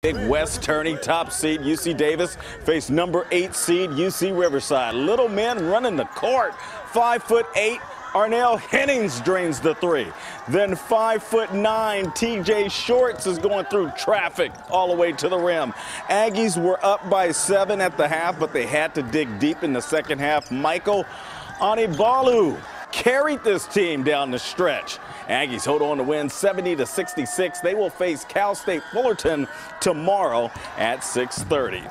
Big West tourney top seed UC Davis face number eight seed UC Riverside. Little men running the court. Five foot eight. Arnell Hennings drains the three. Then five foot nine, TJ Shorts is going through traffic all the way to the rim. Aggies were up by seven at the half, but they had to dig deep in the second half. Michael Anibalu carried this team down the stretch. Aggies hold on to win 70 to 66. They will face Cal State Fullerton tomorrow at 6:30.